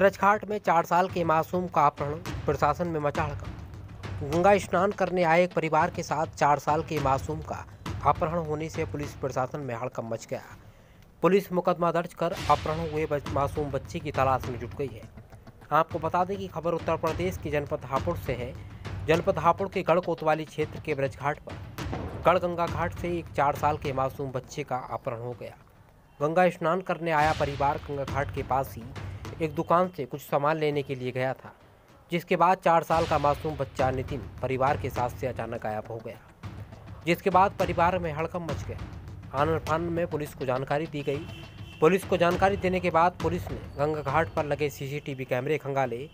ब्रजघाट में चार साल के मासूम का अपहरण प्रशासन में मचा हड़कंप। गंगा स्नान करने आए एक परिवार के साथ चार साल के मासूम का अपहरण होने से पुलिस प्रशासन में हड़कंप मच गया। पुलिस मुकदमा दर्ज कर अपहरण हुए बच, मासूम बच्चे की तलाश में जुट गई है। आपको बता दें कि खबर उत्तर प्रदेश के जनपद हापुड़ से है। जनपद हापुड़ के गढ़ कोतवाली क्षेत्र के ब्रजघाट पर गढ़गंगा घाट से एक चार साल के मासूम बच्चे का अपहरण हो गया। गंगा स्नान करने आया परिवार गंगा घाट के पास ही एक दुकान से कुछ सामान लेने के लिए गया था, जिसके बाद चार साल का मासूम बच्चा नितिन परिवार के साथ से अचानक गायब हो गया। जिसके बाद परिवार में हड़कम मच गया। आनंद फान में पुलिस को जानकारी दी गई। पुलिस को जानकारी देने के बाद पुलिस ने गंगा घाट पर लगे सीसीटीवी कैमरे खंगाले।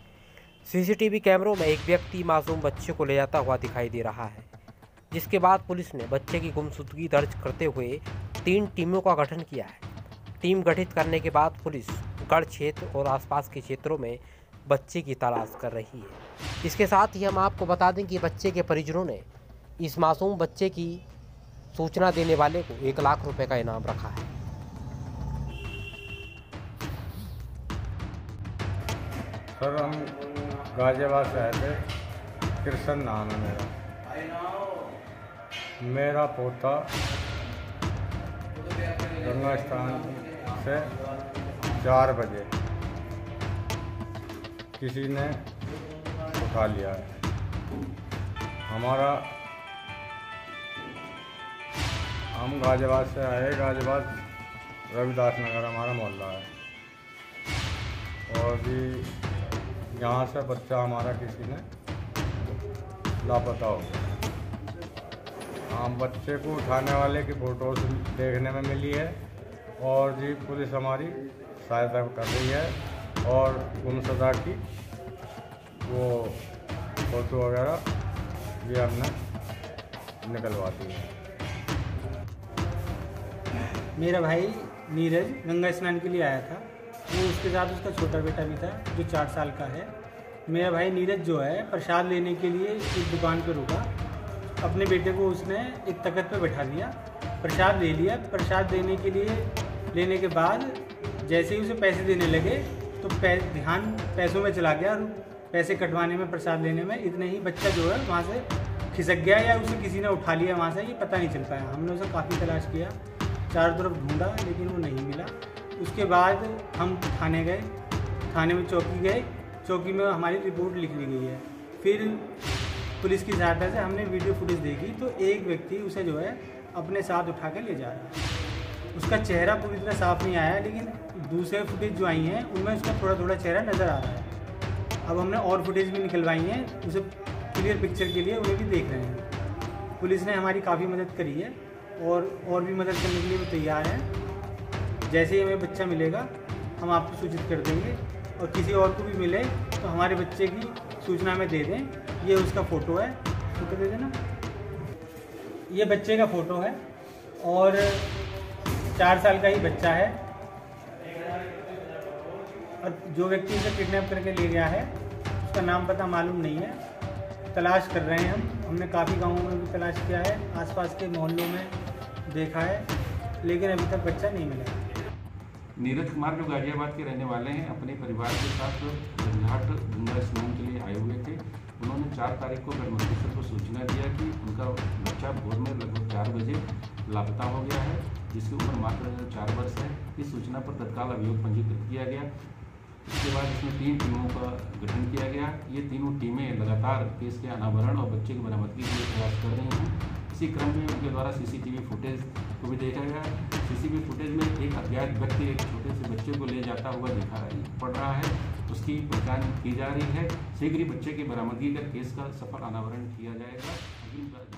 सीसीटीवी कैमरों में एक व्यक्ति मासूम बच्चे को ले जाता हुआ दिखाई दे रहा है। जिसके बाद पुलिस ने बच्चे की गुमशुदगी दर्ज करते हुए तीन टीमों का गठन किया है। टीम गठित करने के बाद पुलिस गढ़ क्षेत्र और आसपास के क्षेत्रों में बच्चे की तलाश कर रही है। इसके साथ ही हम आपको बता दें कि बच्चे के परिजनों ने इस मासूम बच्चे की सूचना देने वाले को एक लाख रुपए का इनाम रखा है। सर, हम गाजियाबाद से आए थे, कृष्ण नाम है मेरा। मेरा पोता गंगा स्थान से चार बजे किसी ने उठा लिया है। हमारा हम गाजियाबाद से आए, गाजियाबाद, रविदास नगर हमारा मोहल्ला है। और भी यहाँ से बच्चा हमारा किसी ने लापता हो गया। हम बच्चे को उठाने वाले की फ़ोटोज देखने में मिली है। और जी, पुलिस हमारी सहायता कर रही है और गुमशुदा की, वो फ़ोटो वगैरह ये हमने निकलवा दी है। मेरा भाई नीरज गंगा स्नान के लिए आया था। वो उसके साथ उसका छोटा बेटा भी था, जो चार साल का है। मेरा भाई नीरज जो है, प्रसाद लेने के लिए एक दुकान पर रुका। अपने बेटे को उसने एक तखत पर बैठा दिया, प्रसाद ले लिया। प्रसाद देने के लिए, लेने के बाद जैसे ही उसे पैसे देने लगे तो पै, ध्यान पैसों में चला गया और पैसे कटवाने में प्रसाद लेने में इतने ही बच्चा जो है वहाँ से खिसक गया या उसे किसी ने उठा लिया वहाँ से ये पता नहीं चल पाया हमने उसे काफ़ी तलाश किया चारों तरफ़ ढूंढा लेकिन वो नहीं मिला। उसके बाद हम थाने गए थाने में चौकी गए चौकी में हमारी रिपोर्ट लिख ली गई है। फिर पुलिस की सहायता से हमने वीडियो फुटेज देखी तो एक व्यक्ति उसे जो है अपने साथ उठा कर ले जा रहा है। उसका चेहरा पूरी तरह साफ़ नहीं आया, लेकिन दूसरे फुटेज जो आई हैं, उनमें उसका थोड़ा थोड़ा चेहरा नज़र आ रहा है। अब हमने और फुटेज भी निकलवाई हैं, उसे क्लियर पिक्चर के लिए उन्हें भी देख रहे हैं। पुलिस ने हमारी काफ़ी मदद करी है और और भी मदद करने के लिए वो तैयार हैं। जैसे ही हमें बच्चा मिलेगा, हम आपको सूचित कर देंगे और किसी और को भी मिले तो हमारे बच्चे की सूचना में दे दें। ये उसका फ़ोटो है। फ़ोटो दे देना। ये बच्चे का फ़ोटो है और चार साल का ही बच्चा है। और जो व्यक्ति इसे किडनैप करके ले गया है, उसका नाम पता मालूम नहीं है। तलाश कर रहे हैं हम। हमने काफ़ी गाँवों में भी तलाश किया है, आसपास के मोहल्लों में देखा है, लेकिन अभी तक बच्चा नहीं मिला। नीरज कुमार जो गाजियाबाद के रहने वाले हैं, अपने परिवार के साथ घाट गंगा स्नान के लिए आए हुए थे। उन्होंने चार तारीख को गढ़ को सूचना दिया कि उनका बच्चा भोर में लगभग चार बजे लापता हो गया है, जिसकी उम्र मात्र चार वर्ष है। इस सूचना पर तत्काल अभियोग पंजीकृत किया गया। इसके बाद इसमें तीन टीमों का गठन किया गया। ये तीनों टीमें लगातार केस के अनावरण और बच्चे की बरामदगी के लिए प्रयास कर रही हैं। इसी क्रम में उनके द्वारा सीसीटीवी फुटेज को भी देखा गया। सीसीटीवी फुटेज में एक अज्ञात व्यक्ति एक छोटे से बच्चे को ले जाता हुआ देखा पड़ रहा है। उसकी पहचान की जा रही है। शीघ्र ही बच्चे की बरामदगी कर केस का सफल अनावरण किया जाएगा।